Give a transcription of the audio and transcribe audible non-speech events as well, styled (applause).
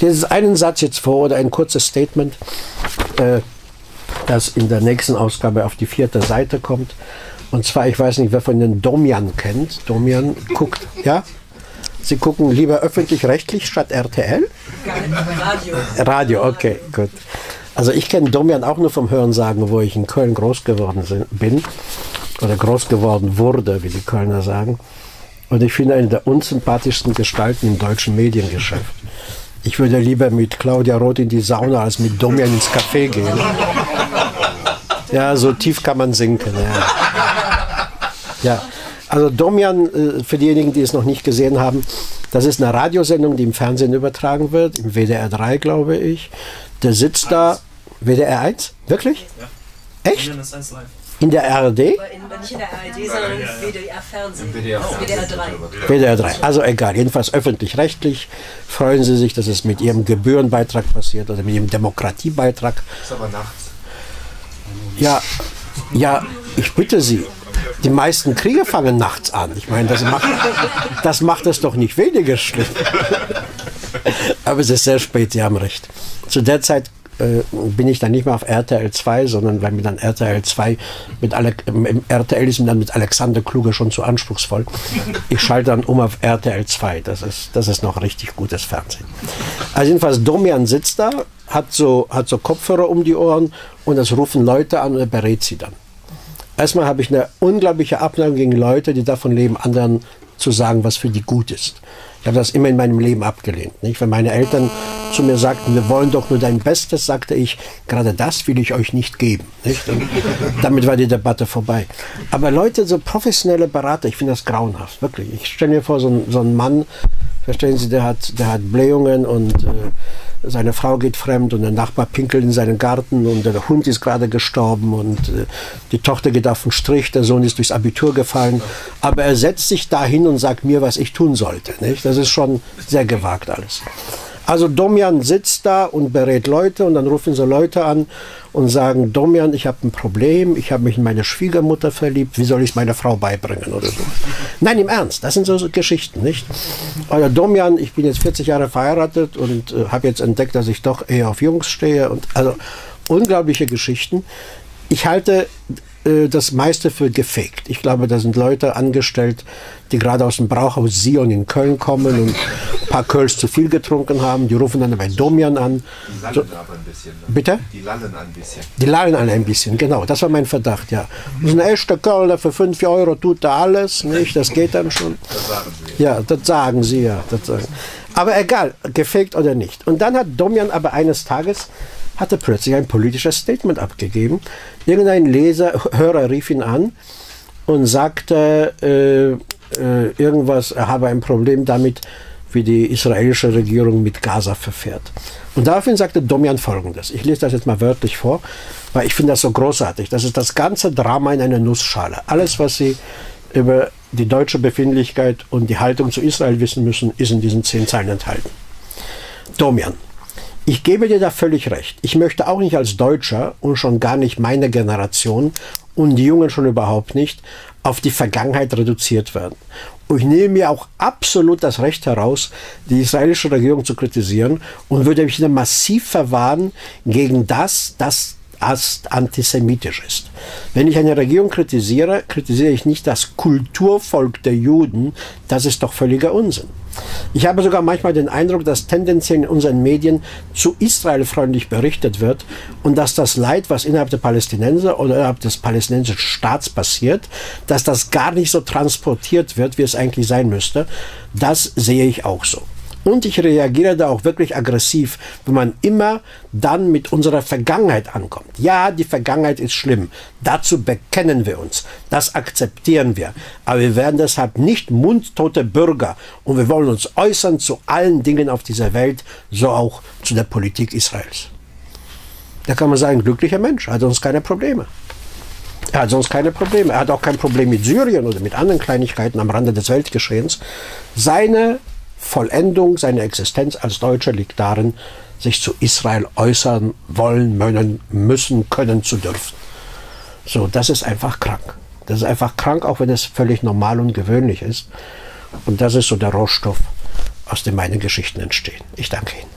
Ich lese einen Satz jetzt vor oder ein kurzes Statement, äh, das in der nächsten Ausgabe auf die vierte Seite kommt. Und zwar, ich weiß nicht, wer von den Domian kennt. Domian guckt, ja? Sie gucken lieber öffentlich-rechtlich statt RTL? Radio. Radio, okay, gut. Also ich kenne Domian auch nur vom Hörensagen, wo ich in Köln groß geworden bin. Oder groß geworden wurde, wie die Kölner sagen. Und ich finde eine der unsympathischsten Gestalten im deutschen Mediengeschäft. Ich würde lieber mit Claudia Roth in die Sauna als mit Domian ins Café gehen. Ja, so tief kann man sinken. Ja, ja. also Domian, äh, für diejenigen, die es noch nicht gesehen haben, das ist eine Radiosendung, die im Fernsehen übertragen wird, im WDR 3, glaube ich. Der sitzt da. WDR 1? Wirklich? Ja. Echt? In der ARD? In, nicht in der ARD, sondern im WDR-Fernsehen. WDR, WDR 3. WDR 3. Also egal, jedenfalls öffentlich-rechtlich. Freuen Sie sich, dass es mit Ihrem Gebührenbeitrag passiert oder mit Ihrem Demokratiebeitrag. Ist aber nachts. Ja, ja, ich bitte Sie. Die meisten Kriege fangen nachts an. Ich meine, das macht, das macht es doch nicht weniger schlimm. (laughs) Aber es ist sehr spät, Sie haben recht. Zu der Zeit äh, bin ich dann nicht mehr auf RTL 2, sondern weil mir dann RTL 2 mit Ale RTL ist mir dann mit Alexander Kluge schon zu anspruchsvoll. Ich schalte dann um auf RTL 2. Das ist, das ist noch richtig gutes Fernsehen. Also jedenfalls Domian sitzt da, hat so, hat so Kopfhörer um die Ohren und es rufen Leute an und er berät sie dann. Erstmal habe ich eine unglaubliche Abneigung gegen Leute, die davon leben, anderen zu sagen, was für die gut ist. Ich habe das immer in meinem Leben abgelehnt. Nicht? Wenn meine Eltern zu mir sagten, wir wollen doch nur dein Bestes, sagte ich, gerade das will ich euch nicht geben. Nicht? damit war die Debatte vorbei. Aber Leute, so professionelle Berater, ich finde das grauenhaft, wirklich. Ich stelle mir vor, so ein, so ein Mann, verstehen Sie, der hat, der hat Blähungen und äh, seine Frau geht fremd und der Nachbar pinkelt in seinen Garten und der Hund ist gerade gestorben und äh, die Tochter geht auf den Strich, der Sohn ist durchs Abitur gefallen. Aber er setzt sich dahin und sagt mir, was ich tun sollte. Nicht? Das ist schon sehr gewagt alles. Also Domian sitzt da und berät Leute und dann rufen sie Leute an und sagen, Domian, ich habe ein Problem, ich habe mich in meine Schwiegermutter verliebt, wie soll ich es meiner Frau beibringen oder so. Nein, im Ernst, das sind so, Geschichten, nicht? Oder Domian, ich bin jetzt 40 Jahre verheiratet und äh, habe jetzt entdeckt, dass ich doch eher auf Jungs stehe und also unglaubliche Geschichten. Ich halte äh, das meiste für gefaked. Ich glaube, da sind Leute angestellt, die gerade aus dem Brauhaus Sion in Köln kommen und paar Kölsch zu viel getrunken haben. Die rufen dann bei Domian an. Die lallen so, aber ein bisschen. Ne? Bitte? Die lallen ein bisschen. Die lallen alle ein bisschen, genau. Das war mein Verdacht, ja. Das ist ein echter Kölner, für 5 Euro tut er alles, nicht? Das geht dann schon. Das sagen Sie. Ja, das sagen Sie, ja. Das sagen. Aber egal, gefaked oder nicht. Und dann hat Domian aber eines Tages hatte plötzlich ein politisches Statement abgegeben. Irgendein Leser, Hörer rief ihn an und sagte äh, äh, irgendwas, er habe ein Problem damit, wie die israelische Regierung mit Gaza verfährt. Und daraufhin sagte Domian folgendes. Ich lese das jetzt mal wörtlich vor, weil ich finde das so großartig. Das ist das ganze Drama in einer Nussschale. Alles, was Sie über die deutsche Befindlichkeit und die Haltung zu Israel wissen müssen, ist in diesen zehn Zeilen enthalten. Domian, ich gebe dir da völlig recht. Ich möchte auch nicht als Deutscher und schon gar nicht meine Generation und die Jungen schon überhaupt nicht auf die Vergangenheit reduziert werden. Und ich nehme mir auch absolut das Recht heraus, die israelische Regierung zu kritisieren und würde mich massiv verwahren gegen das, das antisemitisch ist. Wenn ich eine Regierung kritisiere, kritisiere ich nicht das Kulturvolk der Juden. Das ist doch völliger Unsinn. Ich habe sogar manchmal den Eindruck, dass tendenziell in unseren Medien zu israelfreundlich berichtet wird und dass das Leid, was innerhalb der Palästinenser oder innerhalb des palästinensischen Staats passiert, dass das gar nicht so transportiert wird, wie es eigentlich sein müsste. Das sehe ich auch so. Und ich reagiere da auch wirklich aggressiv, wenn man immer dann mit unserer Vergangenheit ankommt. Ja, die Vergangenheit ist schlimm. Dazu bekennen wir uns. Das akzeptieren wir. Aber wir werden deshalb nicht mundtote Bürger. Und wir wollen uns äußern zu allen Dingen auf dieser Welt, so auch zu der Politik Israels. Da kann man sagen, glücklicher Mensch, hat uns keine Probleme. Er hat sonst keine Probleme. Er hat auch kein Problem mit Syrien oder mit anderen Kleinigkeiten am Rande des Weltgeschehens. Seine Vollendung seiner Existenz als Deutscher liegt darin, sich zu Israel äußern wollen, müssen, können zu dürfen. So, das ist einfach krank. Das ist einfach krank, auch wenn es völlig normal und gewöhnlich ist. Und das ist so der Rohstoff, aus dem meine Geschichten entstehen. Ich danke Ihnen.